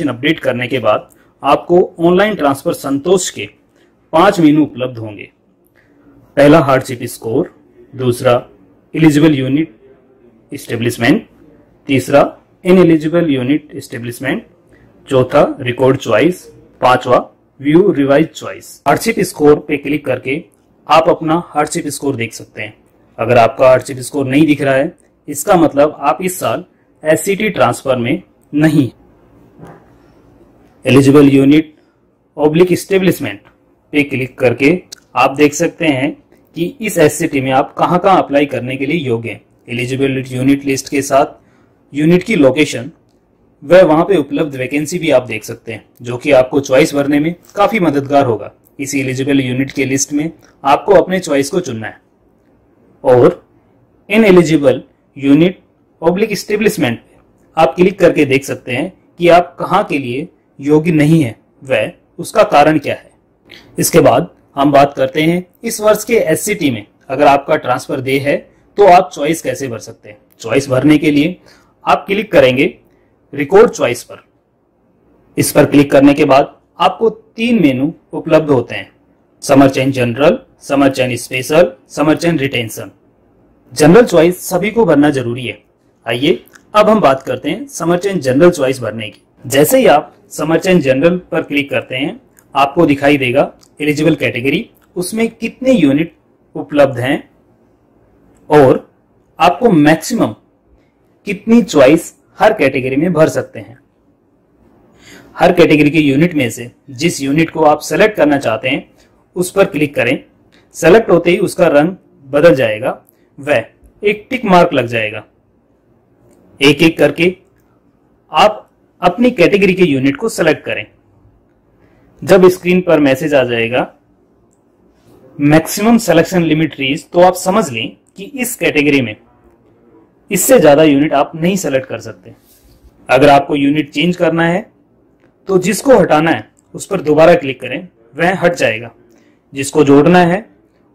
Update करने के बाद आपको ऑनलाइन ट्रांसफ़र संतोष के पाँच मेनू उपलब्ध होंगे। पहला हार्डशिप स्कोर दूसरा एलिजिबल यूनिट स्टेब्लिशमेंट तीसरा इन एलिजिबल यूनिट स्टेब्लिशमेंट चौथा रिकॉर्ड चॉइस पांचवा view revise choice hardship score पे क्लिक करके आप अपना हार्डशिप स्कोर देख सकते हैं। अगर आपका हार्डशिप स्कोर नहीं दिख रहा है, इसका मतलब आप इस साल एससीटी ट्रांसफ़र में नहीं एलिजिबल यूनिट ओब्लिक स्टेब्लिशमेंट पे क्लिक करके आप देख सकते हैं कि इस एससीटी में आप कहाँ कहाँ अप्लाई करने के लिए योग्य हैं। एलिजिबल यूनिट लिस्ट के साथ यूनिट की लोकेशन वह वहाँ पे उपलब्ध वैकेंसी भी आप देख सकते हैं, जो कि आपको चॉइस भरने में काफ़ी मददगार होगा। इस एलिजिबल यूनिट के लिस्ट में आपको अपने चॉइस को चुनना है। और इन एलिजिबल यूनिट ओब्लिक स्टेब्लिशमेंट आप क्लिक करके देख सकते हैं कि आप कहाँ के लिए योग्य नहीं है, वह उसका कारण क्या है? इसके बाद हम बात करते हैं इस वर्ष के एससीटी में। अगर आपका ट्रांसफ़र दे है तो आप चॉइस कैसे भर सकते हैं? चॉइस भरने के लिए आप क्लिक करेंगे रिकॉर्ड चॉइस पर। इस पर क्लिक करने के बाद आपको तीन मेनू उपलब्ध होते हैं। समर चैन जनरल, समर चैन स्पेशल, समर चैन रिटेंशन। जनरल चॉइस सभी को भरना ज़रूरी है। आइए, अब हम बात करते हैं समर चैन जनरल चॉइस भरने की। जैसे ही आप समर चेन जनरल पर क्लिक करते हैं। आपको दिखाई देगा एलिजिबल कैटेगरी उसमें कितने यूनिट उपलब्ध हैं? और आपको मैक्सिमम कितनी चॉइस हर कैटेगरी में भर सकते हैं। हर कैटेगरी के यूनिट में से जिस यूनिट को आप सेलेक्ट करना चाहते हैं, उस पर क्लिक करें। सेलेक्ट होते ही उसका रंग बदल जाएगा। वह एक टिक मार्क लग जाएगा। एक एक करके आप अपनी कैटेगरी के यूनिट को सेलेक्ट करें। जब स्क्रीन पर मैसेज आ जाएगा मैक्सिमम सिलेक्शन लिमिट रीज तो आप समझ लें कि इस कैटेगरी में इससे ज़्यादा यूनिट आप नहीं सेलेक्ट कर सकते। अगर आपको यूनिट चेंज करना है तो जिसको हटाना है, उस पर दोबारा क्लिक करें, वह हट जाएगा। जिसको जोड़ना है,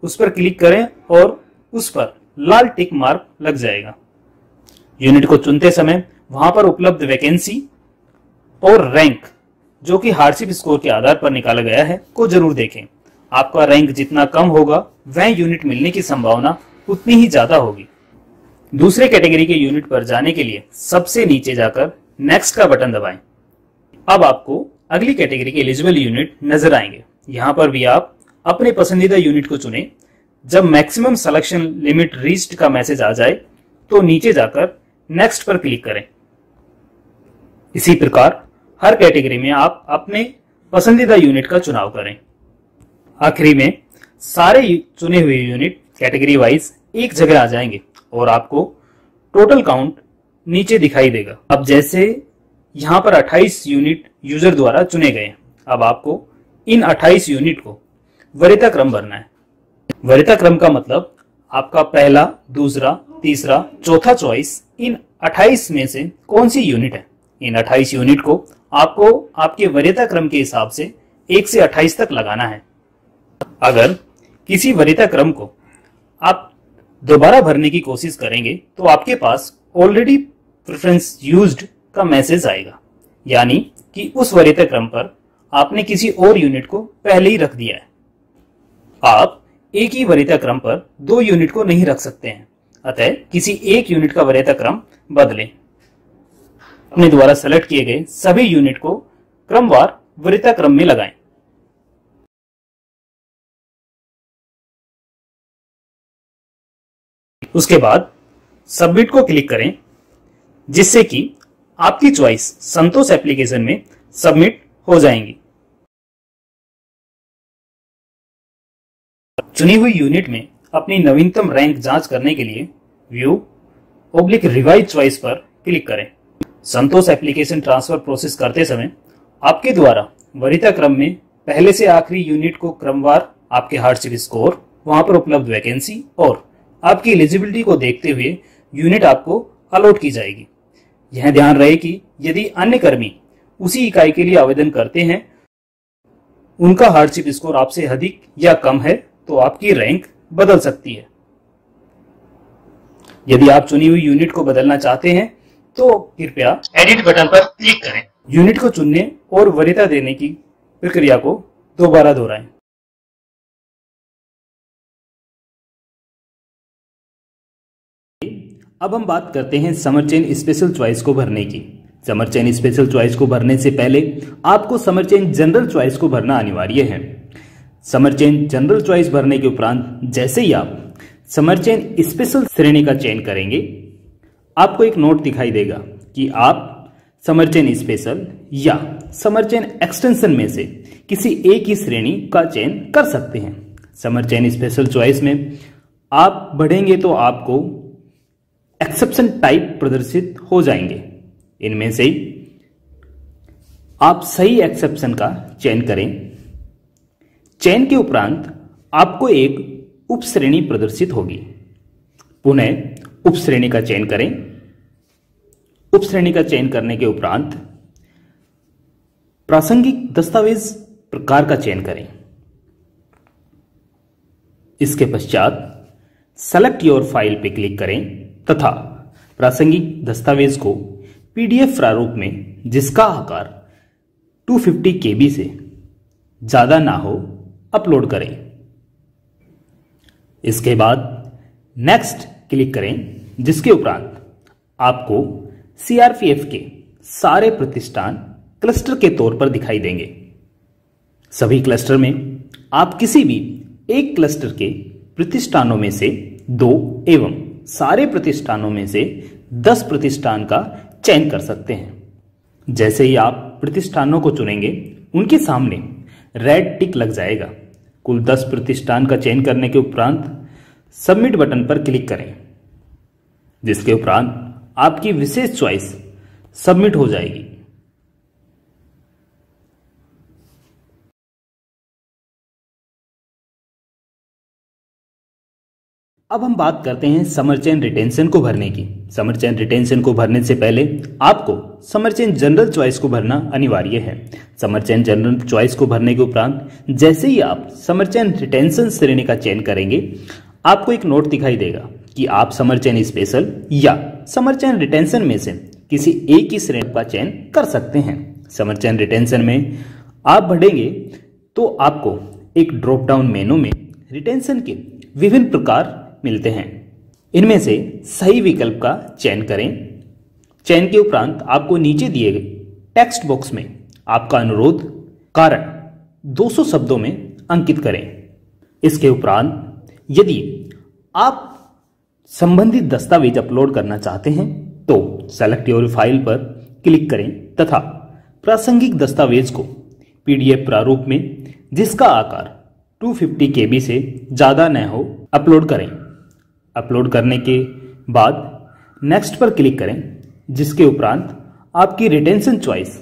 उस पर क्लिक करें और उस पर लाल टिक मार्क लग जाएगा। यूनिट को चुनते समय वहाँ पर उपलब्ध वैकेंसी और रैंक जो कि हार्डशिप स्कोर के आधार पर निकाला गया है, को ज़रूर देखें। आपका रैंक जितना कम होगा, वह यूनिट मिलने की संभावना उतनी ही ज़्यादा होगी। दूसरे कैटेगरी के यूनिट पर जाने के लिए सबसे नीचे जाकर नेक्स्ट का बटन दबाएँ। अब आपको अगली कैटेगरी के एलिजिबल यूनिट नज़र आएँगे। यहाँ पर भी आप अपने पसंदीदा यूनिट को चुने। जब मैक्सिमम सिलेक्शन लिमिट रीच्ड का मैसेज आ जाए तो नीचे जाकर नेक्स्ट पर क्लिक करें। इसी प्रकार हर कैटेगरी में आप अपने पसंदीदा यूनिट का चुनाव करें। आखिरी में सारे चुने हुए यूनिट कैटेगरी वाइज एक जगह आ जाएँगे और आपको टोटल काउंट नीचे दिखाई देगा। अब जैसे यहाँ पर 28 यूनिट यूज़र द्वारा चुने गए अब आपको इन 28 यूनिट को वरिता क्रम भरना है। वरिता क्रम का मतलब आपका पहला, दूसरा, तीसरा, चौथा चॉइस इन 28 में से कौन सी यूनिट है? इन 28 यूनिट को आपको आपके वरीयता क्रम के हिसाब से एक से अट्ठाईस तक लगाना है। अगर किसी वरीयता क्रम को आप दोबारा भरने की कोशिश करेंगे तो आपके पास ऑलरेडी प्रेफरेंस यूज्ड का मैसेज आएगा। यानी कि उस वरीयता क्रम पर आपने किसी और यूनिट को पहले ही रख दिया है। आप एक ही वरीयता क्रम पर दो यूनिट को नहीं रख सकते हैं। अतः किसी एक यूनिट का वरीयता क्रम बदलें। अपने द्वारा सेलेक्ट किए गए सभी यूनिट को क्रमवार वरिता क्रम में लगाएँ। उसके बाद सबमिट को क्लिक करें, जिससे कि आपकी चॉइस संतोष एप्लीकेशन में सबमिट हो जाएँगी। चुनी हुई यूनिट में अपनी नवीनतम रैंक जाँच करने के लिए व्यू ओब्लिक रिवाइज चॉइस पर क्लिक करें। संतोष एप्लीकेशन ट्रांसफ़र प्रोसेस करते समय आपके द्वारा वरिता क्रम में पहले से आखिरी यूनिट को क्रमवार आपके हार्डशिप स्कोर वहाँ पर उपलब्ध वैकेंसी और आपकी एलिजिबिलिटी को देखते हुए यूनिट आपको अलॉट की जाएगी। यह ध्यान रहे कि यदि अन्य कर्मी उसी इकाई के लिए आवेदन करते हैं, उनका हार्डशिप स्कोर आपसे अधिक या कम है तो आपकी रैंक बदल सकती है। यदि आप चुनी हुई यूनिट को बदलना चाहते हैं तो कृपया एडिट बटन पर क्लिक करें। यूनिट को चुनने और वरीयता देने की प्रक्रिया को दोबारा दोहराएँ। अब हम बात करते हैं समर चेन स्पेशल चॉइस को भरने की। समर चेन स्पेशल चॉइस को भरने से पहले आपको समर चेन जनरल चॉइस को भरना अनिवार्य है। समर चेन जनरल चॉइस भरने के उपरांत जैसे ही आप समर चेन स्पेशल श्रेणी का चयन करेंगे आपको एक नोट दिखाई देगा कि आप समर चेन स्पेशल या समर चेन एक्सटेंशन में से किसी एक ही श्रेणी का चयन कर सकते हैं। समर चेन स्पेशल चॉइस में आप बढ़ेंगे तो आपको एक्सेप्शन टाइप प्रदर्शित हो जाएँगे। इनमें से आप सही एक्सेप्शन का चयन करें। चयन के उपरांत आपको एक उपश्रेणी प्रदर्शित होगी। पुनः उप श्रेणी का चयन करें। उप श्रेणी का चयन करने के उपरांत प्रासंगिक दस्तावेज़ प्रकार का चयन करें। इसके पश्चात सेलेक्ट योर फ़ाइल पर क्लिक करें तथा प्रासंगिक दस्तावेज़ को पीडीएफ प्रारूप में जिसका आकार 250 केबी से ज़्यादा ना हो अपलोड करें। इसके बाद नेक्स्ट क्लिक करें, जिसके उपरांत आपको सीआरपीएफ के सारे प्रतिष्ठान क्लस्टर के तौर पर दिखाई देंगे। सभी क्लस्टर में आप किसी भी एक क्लस्टर के प्रतिष्ठानों में से दो एवं सारे प्रतिष्ठानों में से दस प्रतिष्ठान का चयन कर सकते हैं। जैसे ही आप प्रतिष्ठानों को चुनेंगे, उनके सामने रेड टिक लग जाएगा। कुल दस प्रतिष्ठान का चयन करने के उपरांत सबमिट बटन पर क्लिक करें, जिसके उपरांत आपकी विशेष चॉइस सबमिट हो जाएगी। अब हम बात करते हैं समर चैन रिटेंशन को भरने की। समर चैन रिटेंशन को भरने से पहले आपको समर चैन जनरल चॉइस को भरना अनिवार्य है। समर चैन जनरल चॉइस को भरने के उपरांत जैसे ही आप समर चैन रिटेंशन श्रेणी का चयन करेंगे आपको एक नोट दिखाई देगा कि आप समर चैन स्पेशल या समर चैन रिटेंशन में से किसी एक ही श्रेणी का चयन कर सकते हैं। समर चेन रिटेंशन में आप बढ़ेंगे तो आपको एक ड्रॉप डाउन मेनू में रिटेंशन के विभिन्न प्रकार मिलते हैं। इनमें से सही विकल्प का चयन करें। चयन के उपरांत आपको नीचे दिए गए टेक्स्ट बॉक्स में आपका अनुरोध, कारण 200 शब्दों में अंकित करें। इसके उपरांत यदि आप संबंधित दस्तावेज़ अपलोड करना चाहते हैं तो सेलेक्ट योर फ़ाइल पर क्लिक करें तथा प्रासंगिक दस्तावेज़ को पीडीएफ प्रारूप में, जिसका आकार 250 केबी से ज़्यादा न हो अपलोड करें। अपलोड करने के बाद नेक्स्ट पर क्लिक करें, जिसके उपरांत आपकी रिटेंशन चॉइस